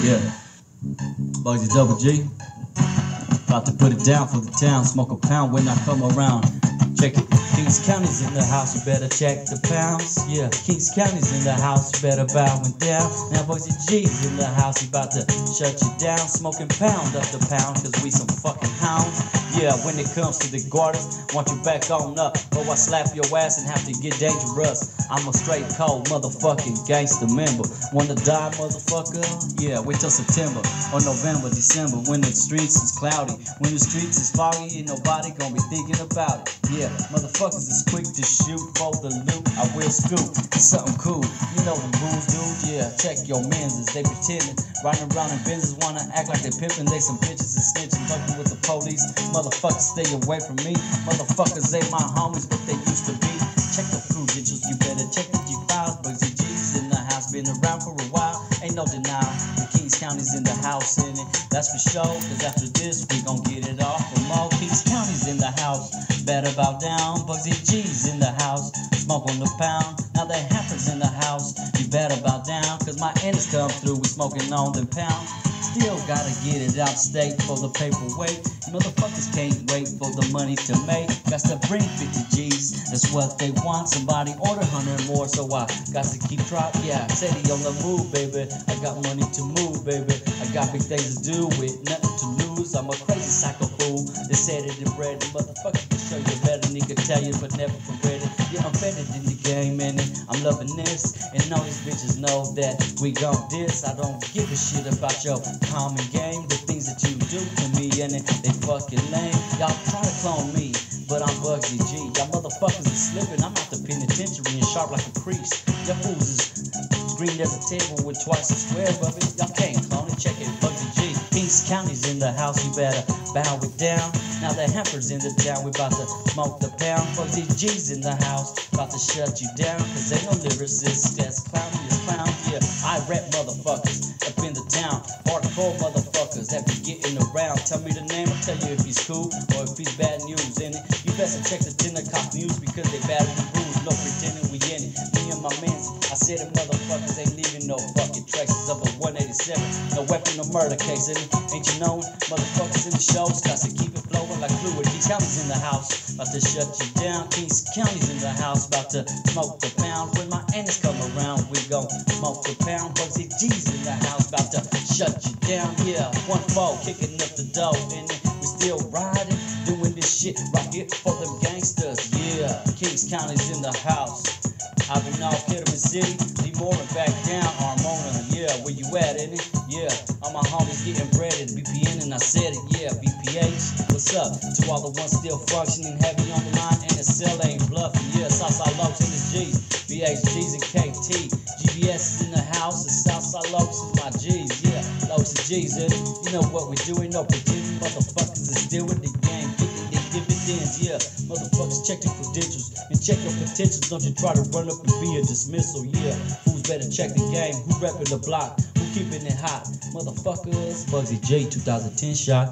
Yeah. Bugsy Double G. About to put it down for the town. Smoke a pound when I come around. Check it. Kings County's in the house, you better check the pounds. Yeah, Kings County's in the house, you better bowing down. Now Bugsy G's in the house, he about to shut you down. Smoking pound the pound, cause we some fucking hounds. Yeah, when it comes to the guardians, want you back on up. Or I slap your ass and have to get dangerous. I'm a straight cold motherfucking gangster member. Wanna die, motherfucker? Yeah, wait till September or November, December. When the streets is cloudy, when the streets is foggy, ain't nobody gonna be thinking about it. Yeah, motherfuckers is quick to shoot for the loot. I will scoop something cool. You know the rules, dude. Yeah, check your menses. They pretending, riding around in Benzes, wanna act like they pimping. They some bitches and snitching, fucking with the police. Motherfuckers, stay away from me. Motherfuckers ain't my homies, but they used to be. Check the credentials, you better check the G files. Bugsy G's in the house, been around for a while. Ain't no denial. The Kings County's in the house, in it. That's for sure. Cause after this, we gon' get it off from all Kings County's in the house. Better bow down. Bugsy G's in the house. Smoke on the pound. Now the Hanford's in the house. You better bow down. Cause my ends come through. We smoking on the pound. Still gotta get it out state for the paperweight. Motherfuckers can't wait for the money to make. Got to bring 50 G's, that's what they want. Somebody order 100 more, so I got to keep drop. Yeah, steady on the move, baby. I got money to move, baby. I got big things to do with nothing to lose. I'm a crazy psycho fool. They said it in bread, motherfucker can show you better. Nigga tell you, but never forget it. Yeah, I'm better than the game, and I'm loving this. And all these bitches know that we gon' diss. I don't give a shit about your common game. The things that you do to me, and they lame. Y'all try to clone me, but I'm Bugsy G. Y'all motherfuckers is slipping. I'm out the penitentiary and sharp like a crease. Y'all fools is green as a table with twice a square of it. Y'all can't clone it. Check it, Bugsy G. Kings County's in the house. You better bow it down. Now the Hanford's in the town. We about to smoke the pound. Bugsy G's in the house. About to shut you down. Cause ain't no lyricist that's clowny as clown. Yeah, I rap motherfuckers up in the town. Hardcore motherfuckers that be getting around. Tell me the name, I'll tell you he's cool or if he's bad news in it. You best check the Tennessee news because they bad the rules. No pretending we in it. Me and my mans, I said the motherfuckers ain't leaving no fucking traces of a 187. No weapon, no murder case in it. Ain't you known? Motherfuckers in the shows, got to keep it flowing like fluid. Kings County's in the house, about to shut you down. Kings County's in the house, about to smoke the pound. When my enemies come around, we gon' smoke the pound. Bugsy G's in the house, about to shut you down. Yeah, one four kicking up the dough, and we still riding, doing this shit right here for them gangsters. Yeah, Kings County's in the house. I've been off Kettleman City, Lemoore back down, Armona. Yeah, where you at, in it? Yeah, all my homies getting breaded, BPN, and I said it. Yeah, BPH, what's up? To all the ones still functioning heavy on the line, and the cell ain't bluffing. Yeah, Southside Lokes and the G's, BHGs and KT. GBS is in the house, and Southside Lokes is my G's. Yeah, Lokes and G's, in it. You know what we're doing, no pretending motherfuckers is still with the game, getting their dividends. Yeah, motherfuckers check their credentials and check your potentials. Don't you try to run up and be a dismissal. Yeah, who's better check the game? Who repping the block? Who keeping it hot? Motherfuckers, Bugsy J 2010 shot.